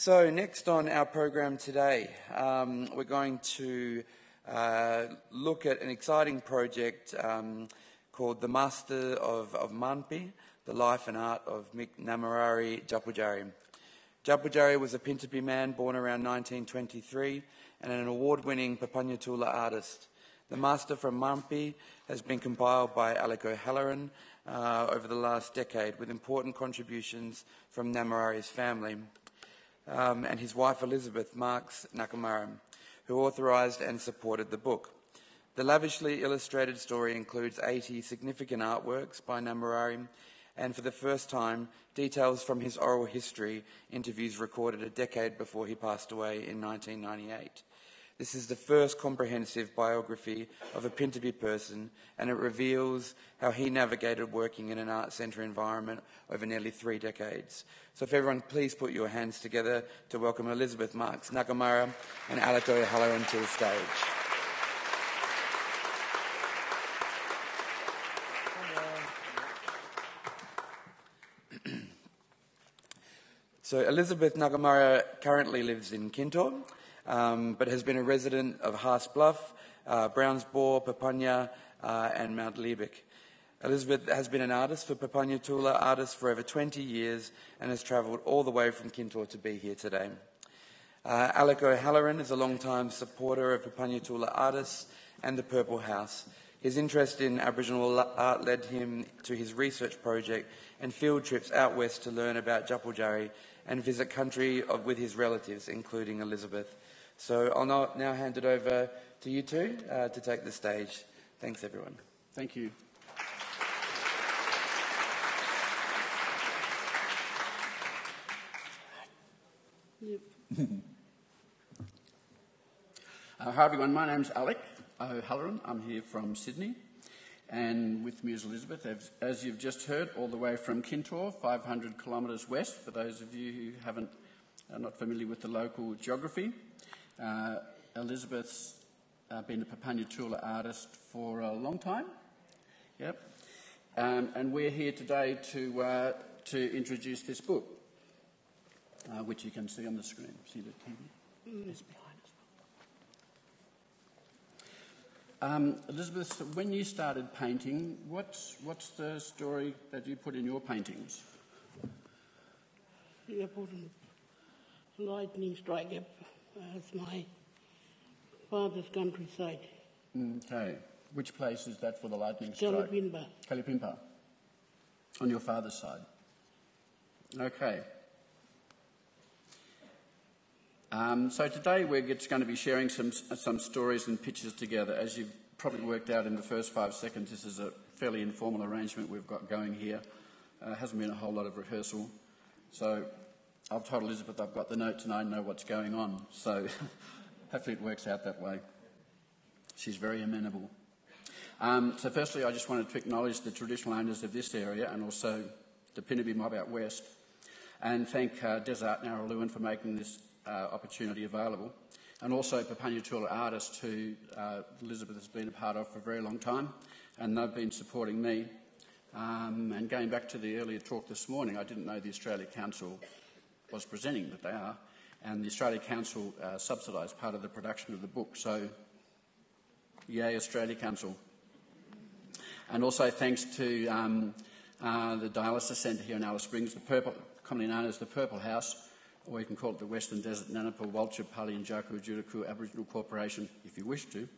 So, next on our program today, um, we're going to uh, look at an exciting project um, called The Master of, of Marnpi, The Life and Art of Mick Namarari Tjapaltjarri. Tjapaltjarri was a Pintupi man born around 1923 and an award-winning Papunya Tula artist. The Master from Marnpi has been compiled by Alec O'Halloran uh, over the last decade with important contributions from Namarari's family um, and his wife Elizabeth Marks Nakamarra, who authorised and supported the book. The lavishly illustrated story includes 80 significant artworks by Namarari and for the first time, details from his oral history interviews recorded a decade before he passed away in 1998. This is the first comprehensive biography of a Pintupi person, and it reveals how he navigated working in an art centre environment over nearly three decades. So if everyone please put your hands together to welcome Elizabeth Marks Nakamarra and Alec O'Halloran to the stage. So Elizabeth Nakamarra currently lives in Kintore um, but has been a resident of Haasts Bluff, uh, Brownsboro, Papunya, uh, and Mount Liebig. Elizabeth has been an artist for Papunya Tula, artists for over 20 years and has travelled all the way from Kintore to be here today. Uh, Alec O'Halloran is a long-time supporter of Papunya Tula artists and the Purple House. His interest in Aboriginal art led him to his research project and field trips out west to learn about Tjapaltjarri and visit country of, with his relatives, including Elizabeth. So I'll now, now hand it over to you two uh, to take the stage. Thanks, everyone. Thank you. Yep. uh, hi, everyone. My name's Alec O'Halloran. I'm here from Sydney. And with me is Elizabeth, as, as you've just heard, all the way from Kintore, 500 kilometres west, for those of you who haven't, are not familiar with the local geography. Uh, Elizabeth's uh, been a Papunya Tula artist for a long time. Yep. Um, and we're here today to, uh, to introduce this book, uh, which you can see on the screen. See the TV? Mm. It's behind us. Um, Elizabeth, when you started painting, what's, what's the story that you put in your paintings? A lightning strike as my father's countryside. Okay. Which place is that for the lightning strike? Kalipinypa. Kalipinypa. On your father's side. Okay. Um, so today we're just going to be sharing some, some stories and pictures together. As you've probably worked out in the first five seconds, this is a fairly informal arrangement we've got going here. Uh, hasn't been a whole lot of rehearsal. So I've told Elizabeth I've got the notes and I know what's going on. So hopefully it works out that way. She's very amenable. Um, so firstly, I just wanted to acknowledge the traditional owners of this area and also the Pintupi mob out west and thank uh, Desart Araluen for making this uh, opportunity available and also Papunya Tula artists who uh, Elizabeth has been a part of for a very long time and they've been supporting me. Um, and going back to the earlier talk this morning, I didn't know the Australia Council was presenting, but they are, and the Australia Council uh, subsidised part of the production of the book. So, yay, Australia Council. And also thanks to um, uh, the Dialysis Centre here in Alice Springs, the purple, commonly known as the Purple House, or you can call it the Western Desert Nganampa Walytja Palyantjaku Tjutaku Aboriginal Corporation, if you wish to.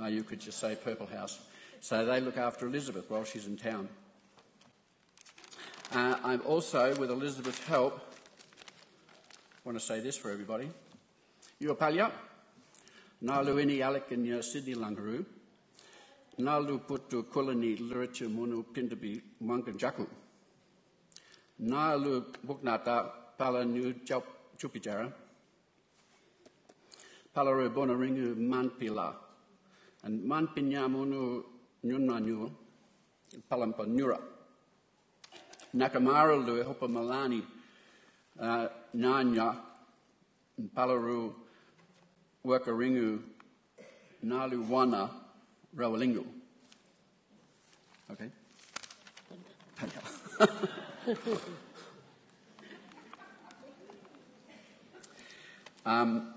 Uh, you could just say Purple House. So they look after Elizabeth while she's in town. Uh, I'm also, with Elizabeth's help, want to say this for everybody. Yuapalia, Nalu ini alek in Sydney Langaroo, Nalu putu kulani liricha munu pindabi manganjaku, Nalu buknata pala nu chupijara, Palaru bonaringu manpila, and manpinyamunu nyunmanyu, palampa nura. Nakamara lu hopa malani, uh, Nanya, Palaru, Wakaringu, Naluwana, Rawalingu. Okay? Um,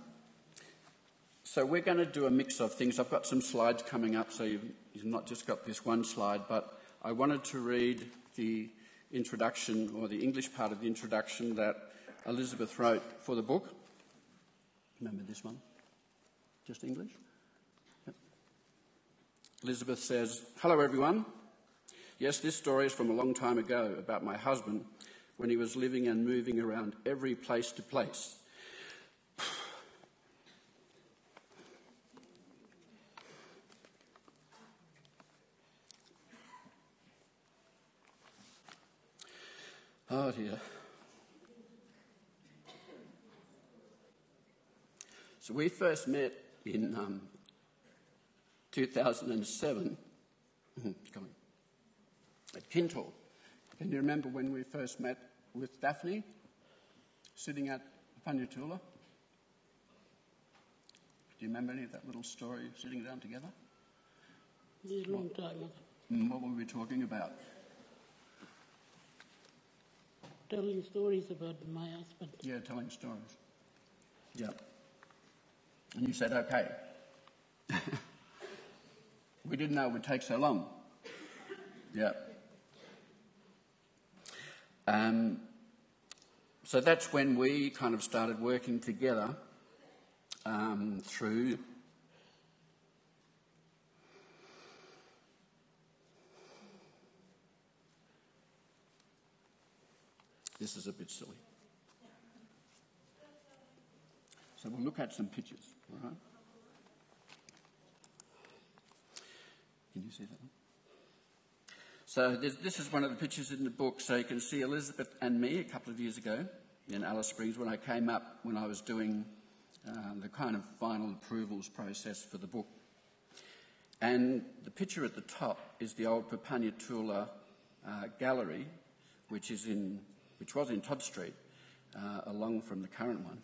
so we're going to do a mix of things. I've got some slides coming up, so you've, you've not just got this one slide, but I wanted to read the introduction or the English part of the introduction that Elizabeth wrote for the book. Remember this one? Just English? Yep. Elizabeth says, Hello everyone. Yes, this story is from a long time ago about my husband when he was living and moving around every place to place. Oh dear. So we first met in um, 2007 at Kintore. Can you remember when we first met with Daphne, sitting at Panyatula? Do you remember any of that little story, sitting down together? It's a long time ago. And what were we talking about? Telling stories about my husband. Yeah, telling stories. Yeah. And you said, okay. we didn't know it would take so long. Yeah. Um, so that's when we kind of started working together um, through This is a bit silly. So we'll look at some pictures, all right? Can you see that one? So this, this is one of the pictures in the book. So you can see Elizabeth and me a couple of years ago in Alice Springs when I came up when I was doing uh, the kind of final approvals process for the book. And the picture at the top is the old Papunya Tula uh, gallery, which is in which was in Todd Street, uh, along from the current one.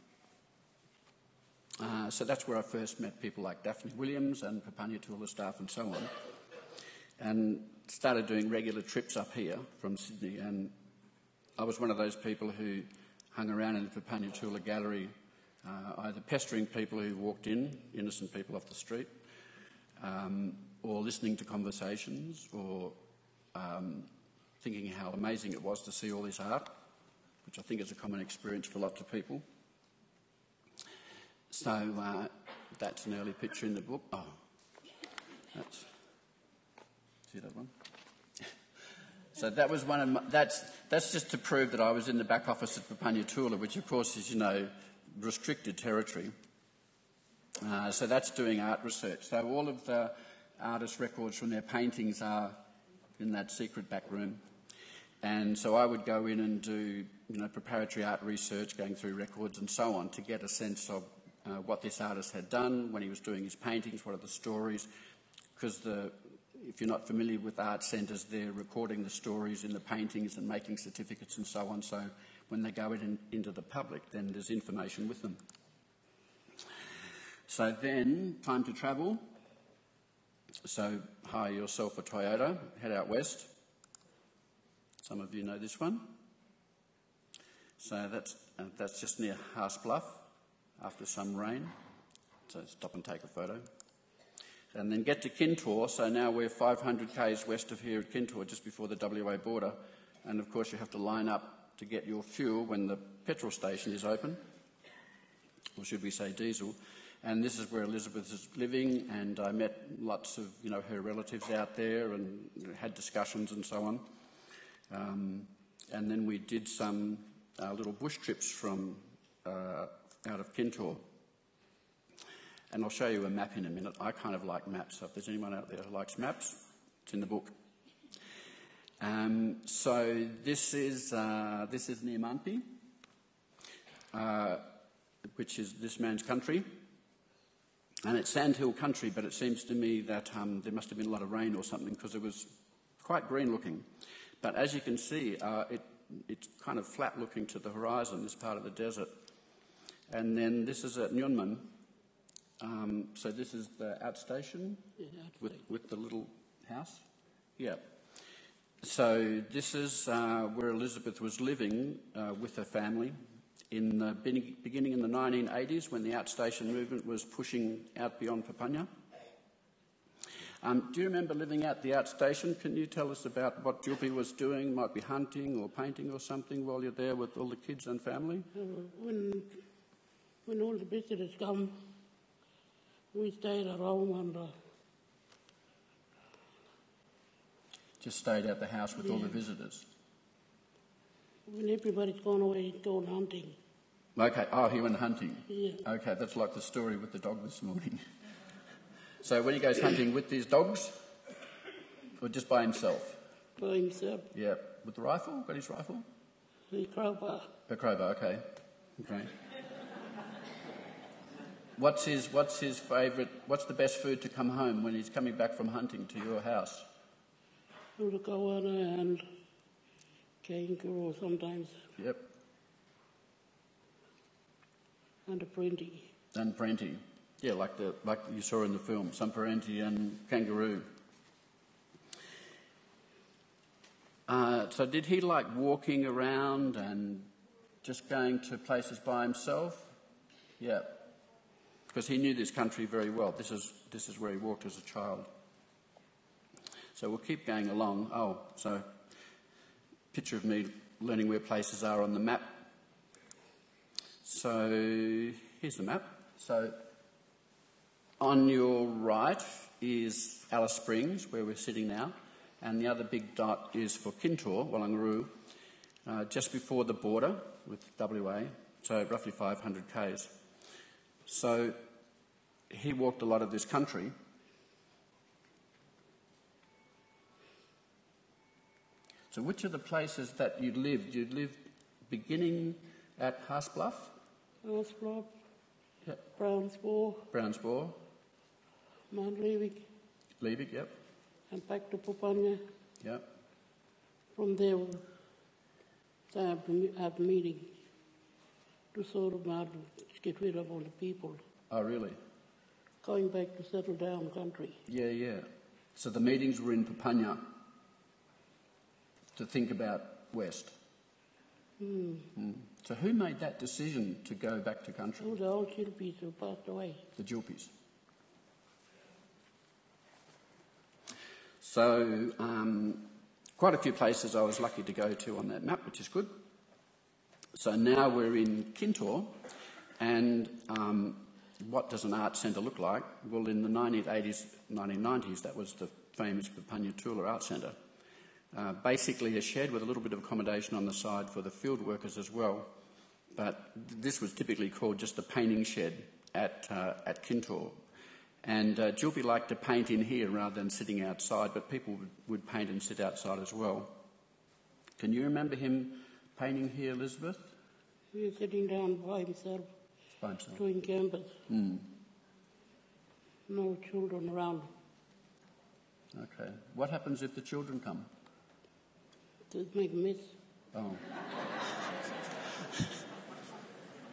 Uh, so that's where I first met people like Daphne Williams and Papunya Tula staff and so on, and started doing regular trips up here from Sydney. And I was one of those people who hung around in the Papunya Tula gallery, uh, either pestering people who walked in, innocent people off the street, um, or listening to conversations, or um, thinking how amazing it was to see all this art which I think is a common experience for lots of people. So uh, that's an early picture in the book. Oh, that's see that one. so that was one of my, that's that's just to prove that I was in the back office at Papunya Tula, which of course is you know restricted territory. Uh, so that's doing art research. So all of the artist records from their paintings are in that secret back room. And so I would go in and do you know, preparatory art research, going through records and so on to get a sense of uh, what this artist had done when he was doing his paintings, what are the stories, because if you're not familiar with art centres, they're recording the stories in the paintings and making certificates and so on. So when they go in, into the public, then there's information with them. So then, time to travel. So hire yourself a Toyota, head out west. Some of you know this one. So that's, uh, that's just near Haasts Bluff after some rain. So stop and take a photo. And then get to Kintore. So now we're 500 k's west of here at Kintore, just before the WA border. And of course, you have to line up to get your fuel when the petrol station is open, or should we say diesel. And this is where Elizabeth is living, and I met lots of you know her relatives out there and had discussions and so on. Um, and then we did some uh, little bush trips from uh, out of Kintore. And I'll show you a map in a minute. I kind of like maps, so if there's anyone out there who likes maps, it's in the book. Um, so this is, uh, this is near uh, which is this man's country. And it's sandhill country, but it seems to me that um, there must have been a lot of rain or something because it was quite green looking. But as you can see, uh, it, it's kind of flat looking to the horizon, this part of the desert. And then this is at Nyunman. Um, so this is the outstation Yeah, with, with the little house. Yeah. So this is uh, where Elizabeth was living uh, with her family in the beginning beginning in the 1980s when the outstation movement was pushing out beyond Papunya. Um, do you remember living at the outstation? Can you tell us about what Julpi was doing? Might be hunting or painting or something while you're there with all the kids and family? Uh, when, when all the visitors come, we stayed at home and uh, Just stayed at the house with all the visitors. when everybody's gone away, he gone hunting. Okay, oh, he went hunting. Yeah. Okay, that's like the story with the dog this morning. so when he goes hunting with these dogs, or just by himself? By himself, Yeah, with the rifle? Got his rifle? the crowbar. The crowbar, okay. Okay. What's his, what's his favourite, what's the best food to come home when he's coming back from hunting to your house? The kawana and kangaroo sometimes, Yep, and a printing. and parenti. Yeah, like, the, like you saw in the film, some parenti and kangaroo. Uh, so did he like walking around and just going to places by himself? Yeah, because he knew this country very well. This is, this is where he walked as a child. So we'll keep going along. Oh, so picture of me learning where places are on the map. So here's the map. So on your right is Alice Springs, where we're sitting now, and the other big dot is for Kintore, Walungurru, uh, just before the border with WA, so roughly 500 k's. So he walked a lot of this country. So which are the places that you lived? You lived beginning at Haasbluff, Houseflop, yep. Brownsville, Brownsboro, Mount Liebig, yep, and back to Papunya. yep. From there, they have, to have meetings to sort of get rid of all the people. Oh, really? Going back to settle down country. Yeah, yeah. So the meetings were in Papunya to think about West. Mm. So who made that decision to go back to country? All the old Chilpies who passed away. The Jilpis. So um, quite a few places I was lucky to go to on that map, which is good. So now we're in Kintore, and um, what does an art centre look like? Well, in the 1980s, 1990s, that was the famous Papunya Tula Art Centre. Uh, basically a shed with a little bit of accommodation on the side for the field workers as well. But this was typically called just a painting shed at, uh, at Kintore. And uh, Julpi liked to paint in here rather than sitting outside, but people would, would paint and sit outside as well. Can you remember him painting here, Elizabeth? He was sitting down by himself Himself. doing canvas. Hmm. No children around. Okay. What happens if the children come? Just make a mess. Oh.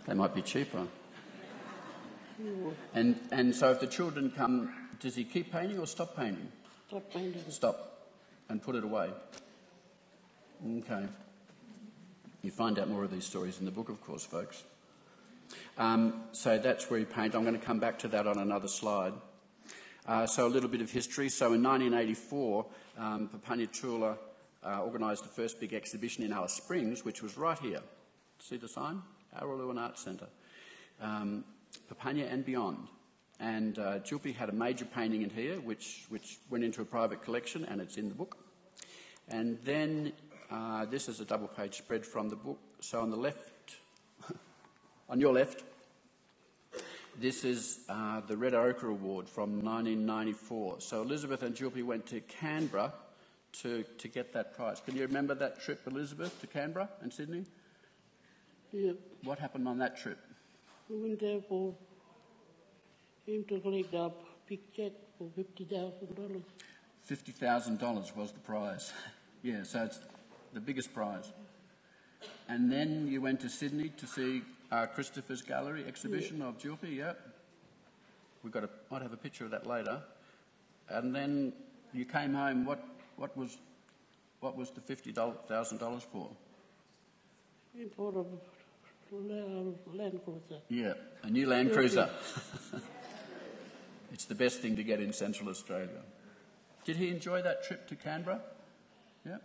they might be cheaper. And, and so if the children come, does he keep painting or stop painting? Stop painting. Stop and put it away. Okay. You find out more of these stories in the book, of course, folks. Um, so that's where he painted. I'm going to come back to that on another slide. Uh, so a little bit of history. So in 1984, um, Chula uh, organised the first big exhibition in Alice Springs, which was right here. See the sign? Araluen Art Centre. Um, and beyond. And uh, Julpi had a major painting in here, which, which went into a private collection, and it's in the book. And then uh, this is a double page spread from the book. So on the left, on your left, this is uh, the Red Ochre Award from 1994. So Elizabeth and Julpi went to Canberra to, to get that prize. Can you remember that trip, Elizabeth, to Canberra and Sydney? Yep. What happened on that trip? We went there for him to collect a big check for fifty thousand dollars. $50,000 was the prize. yeah, so it's the biggest prize. And then you went to Sydney to see uh, Christopher's gallery exhibition of Julpi, yeah. We've got a, might have a picture of that later. And then you came home, what, what, was, what was the $50,000 for? He bought a La- Land Cruiser. Yeah, a new Land Cruiser. it's the best thing to get in Central Australia. Did he enjoy that trip to Canberra? Yeah.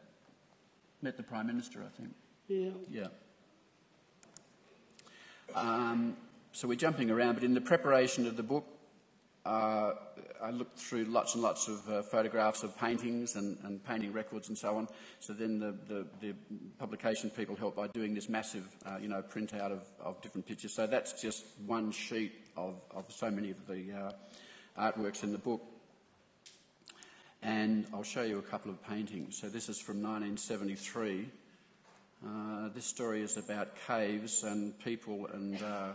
Met the Prime Minister, I think. Yeah. Yeah. Um, so we're jumping around, but in the preparation of the book, uh, I looked through lots and lots of uh, photographs of paintings and, and, painting records and so on. So then the, the, the publication people helped by doing this massive, uh, you know, printout of, of, different pictures. So that's just one sheet of, of so many of the uh, artworks in the book. And I'll show you a couple of paintings. So this is from 1973. Uh, this story is about caves and people and uh,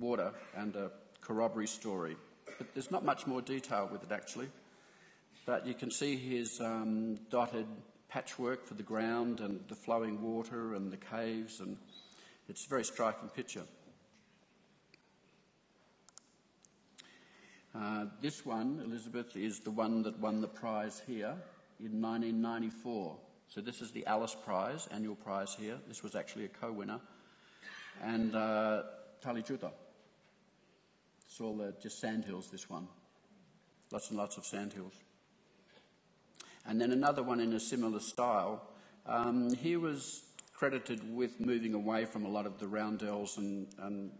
water and a corroboree story. But there's not much more detail with it actually. But you can see his um, dotted patchwork for the ground and the flowing water and the caves, and it's a very striking picture. Uh, this one, Elizabeth, is the one that won the prize here in 1994. So this is the Alice Prize, annual prize here. This was actually a co-winner. And uh, Tali Juta. It's all uh, just sandhills, this one. Lots and lots of sandhills. And then another one in a similar style. Um, he was credited with moving away from a lot of the roundels and, and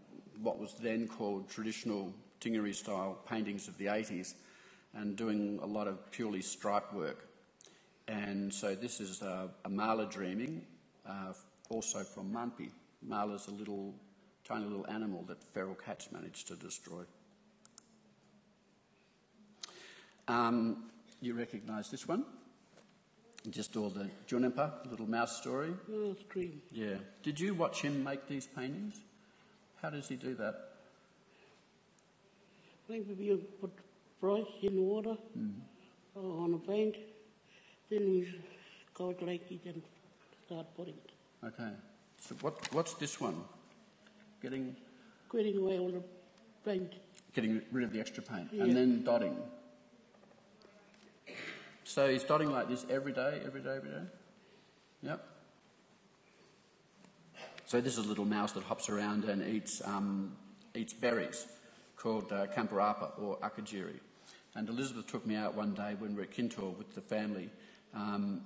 what was then called traditional Tingari style paintings of the 80s and doing a lot of purely stripe work. And so this is a Mala dreaming, uh, also from Manpi. Mala's a little, tiny little animal that feral cats managed to destroy. Um, you recognise this one? Just all the Juniper, little mouse story. Yeah. Did you watch him make these paintings? How does he do that? Maybe you put brush in water mm. on a paint, then you go like it and start putting it. Okay. So what, what's this one? Getting... Getting away all the paint. Getting rid of the extra paint. Yeah. And then dotting. So he's dotting like this every day, every day, every day? Yep. So this is a little mouse that hops around and eats, um, eats berries called uh, Kamparapa or Akajiri. And Elizabeth took me out one day when we were at Kintore with the family. Um,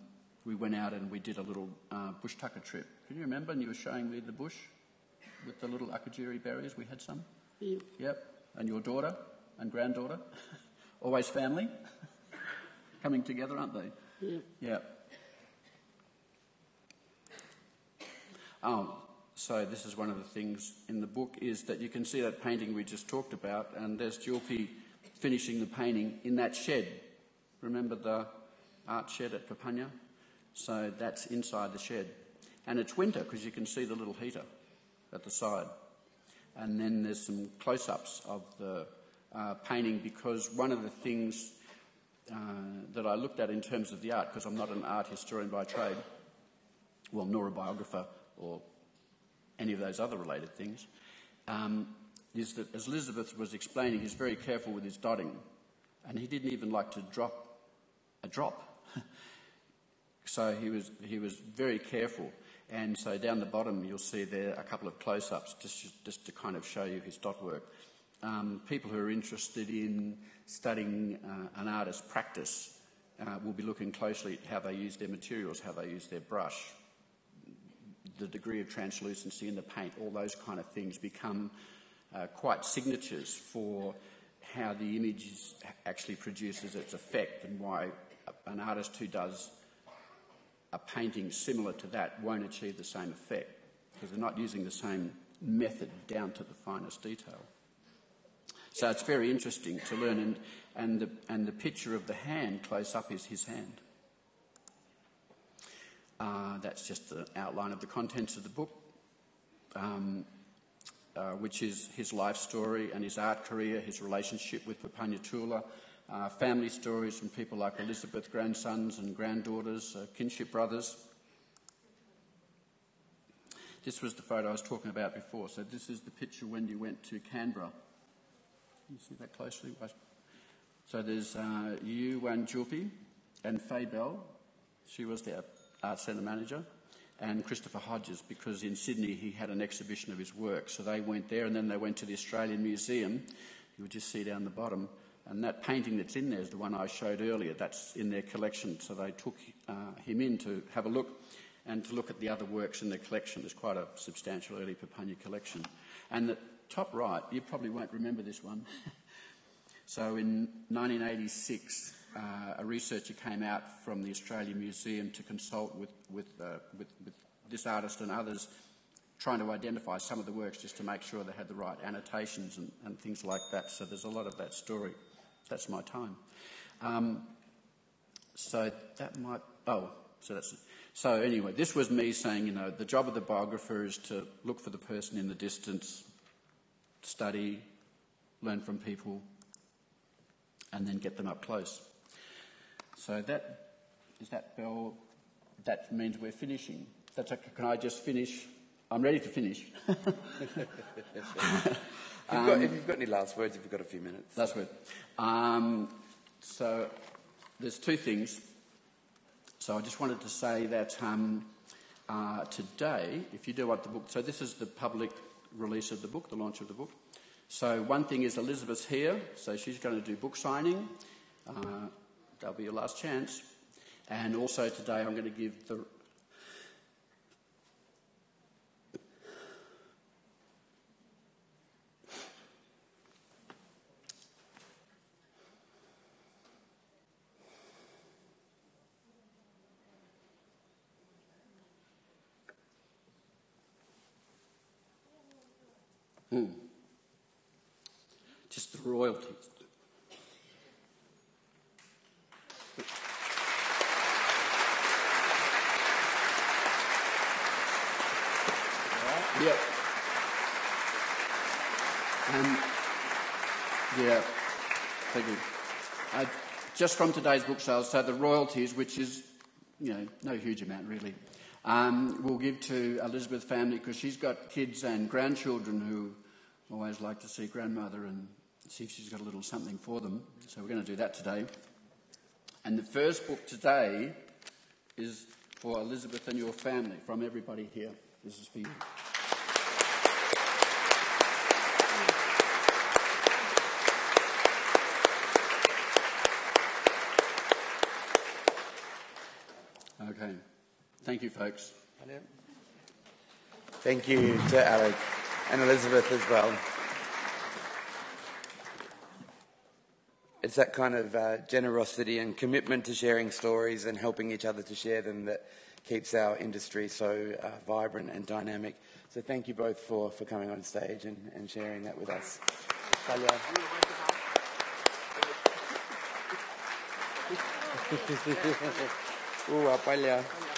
we went out and we did a little uh, bush tucker trip. Can you remember? And you were showing me the bush with the little Akajiri berries. We had some. Yeah. Yep. And your daughter and granddaughter. Always family. Coming together, aren't they? Yeah. Yep. Oh, so this is one of the things in the book is that you can see that painting we just talked about, and there's Julpi finishing the painting in that shed. Remember the art shed at Papunya? So that's inside the shed. And it's winter because you can see the little heater at the side. And then there's some close-ups of the uh, painting because one of the things uh, that I looked at in terms of the art, because I'm not an art historian by trade, well, nor a biographer or any of those other related things, um, is that as Elizabeth was explaining, he's very careful with his dotting, and he didn't even like to drop a drop. so he was, he was very careful. And so down the bottom, you'll see there a couple of close-ups just, just to kind of show you his dot work. Um, people who are interested in studying uh, an artist's practice uh, will be looking closely at how they use their materials, how they use their brush, the degree of translucency in the paint, all those kind of things become uh, quite signatures for how the image actually produces its effect and why an artist who does a painting similar to that won't achieve the same effect because they're not using the same method down to the finest detail. So it's very interesting to learn, and, and, the, and the picture of the hand close up is his hand. Uh, that's just the outline of the contents of the book, um, uh, which is his life story and his art career, his relationship with Papunya Tula, uh, family stories from people like Elizabeth, grandsons and granddaughters, uh, kinship brothers. This was the photo I was talking about before. So this is the picture when you went to Canberra. Can you see that closely? So there's uh, you and Julpi and Faye Bell. She was the art centre manager. and Christopher Hodges because in Sydney he had an exhibition of his work. So they went there and then they went to the Australian Museum. You would just see down the bottom. And that painting that's in there is the one I showed earlier. That's in their collection. So they took uh, him in to have a look and to look at the other works in their collection. There's quite a substantial early Papunya collection. And the top right, you probably won't remember this one. so in 1986, uh, a researcher came out from the Australian Museum to consult with, with, uh, with, with this artist and others, trying to identify some of the works just to make sure they had the right annotations and, and things like that. So there's a lot of that story. That's my time. Um, so that might, oh, so that's, so anyway, this was me saying, you know, the job of the biographer is to look for the person in the distance, study, learn from people, and then get them up close. So that is that bell. That means we're finishing. That's okay. Can I just finish? I'm ready to finish. If you've, got, if you've got any last words, if you've got a few minutes. Last good. Um, so there's two things. So I just wanted to say that um, uh, today, if you do want the book, so this is the public release of the book, the launch of the book. So one thing is Elizabeth's here, so she's going to do book signing. Uh, that'll be your last chance. And also today I'm going to give the the royalties. Yep. Um, yeah, thank you. Uh, just from today's book sales, so the royalties, which is, you know, no huge amount really, um, we'll give to Elizabeth family because she's got kids and grandchildren who always like to see grandmother and see if she's got a little something for them. So we're going to do that today. And the first book today is for Elizabeth and your family, from everybody here. This is for you. Okay. Thank you, folks. Thank you to Alec and Elizabeth as well. It's that kind of uh, generosity and commitment to sharing stories and helping each other to share them that keeps our industry so uh, vibrant and dynamic. So thank you both for, for coming on stage and, and sharing that with us.